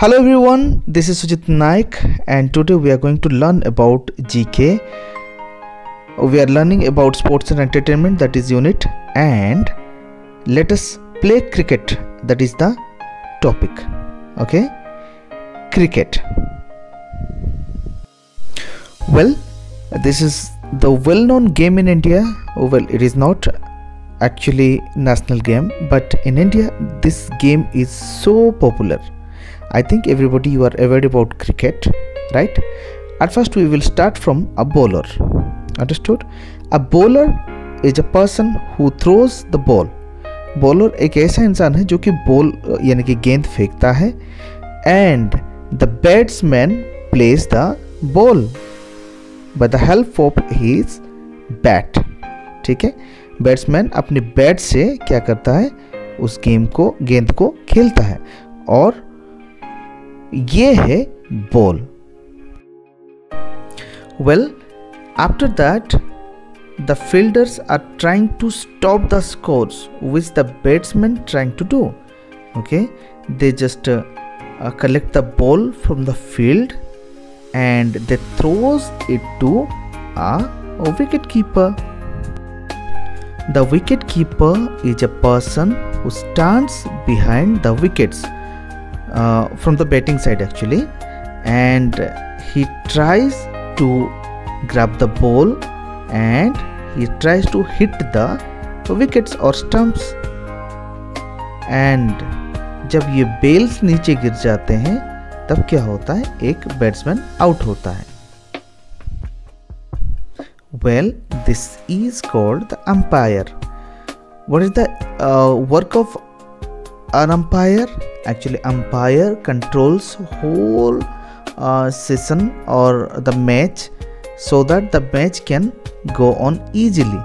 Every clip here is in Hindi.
Hello everyone, this is Sujit Naik and today we are going to learn about GK. We are learning about sports and entertainment that is unit and let us play cricket that is the topic. Okay? Cricket. Well, this is the well-known game in India. Well, it is not actually national game but in india this game is so popular i think everybody you are aware about cricket right at first we will start from a bowler understood a bowler is a person who throws the ball bowler एक ऐसा इंसान है जो कि बॉल यानी कि गेंद फेंकता है and the batsman place the ball by the help of his bat ठीक है बैट्समैन अपने बैट से क्या करता है उस गेम को गेंद को खेलता है और ये है ball well after that the fielders are trying to stop the scores which the batsmen trying to do okay? They just uh, uh, collect the ball from the field and they throws it to a wicket keeper. The wicket keeper is a person who stands behind the wickets. Uh, from the batting side actually and he tries to grab the ball and he tries to hit the wickets or stumps and जब ये बेल्स नीचे गिर जाते हैं तब क्या होता है एक बैट्समैन आउट होता है this is called the umpire what is the uh, work of an umpire. Actually umpire controls whole uh, or the match so that the match can go on easily.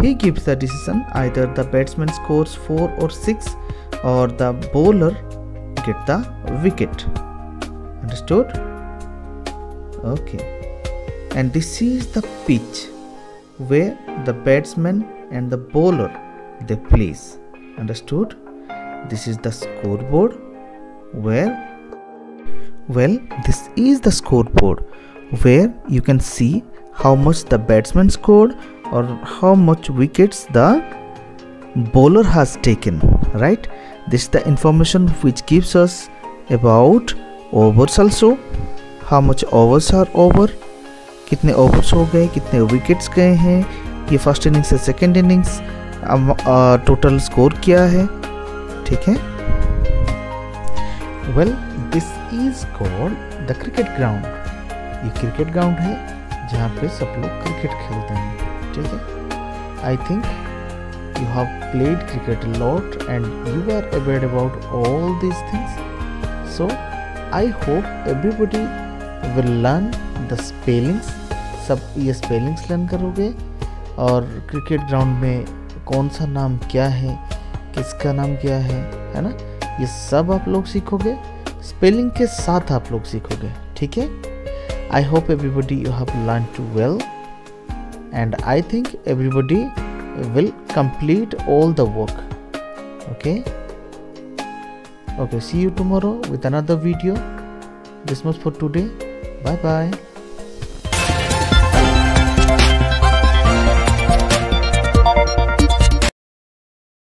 He gives the decision. Either the batsman scores 4 or 6 or the bowler get the wicket. Understood? Okay. And this is the pitch where the batsman and the bowler they place. Understood this is the scoreboard where well this is the scoreboard where you can see how much the batsman scored or how much wickets the bowler has taken right this is the information which gives us about overs also how much overs are over कितने ओवर्स हो गए कितने विकेट्स गए हैं ये फ़र्स्ट इनिंग्स से सेकेंड इनिंग्स टोटल स्कोर क्या है ठीक है? Well this is called the cricket ground ये क्रिकेट ग्राउंड है, जहाँ पे सब लोग क्रिकेट खेलते हैं, ठीक है? I think you have played cricket lot and you are aware about all these things so I hope everybody will learn the spellings सब ये स्पेलिंग्स लर्न करोगे और क्रिकेट ग्राउंड में कौन सा नाम क्या है किसका नाम क्या है है ना? ये सब आप लोग सीखोगे स्पेलिंग के साथ आप लोग सीखोगे, ठीक है? I hope everybody you have learn too well and I think everybody will complete all the work okay okay see you tomorrow with another video. This much for today. Bye bye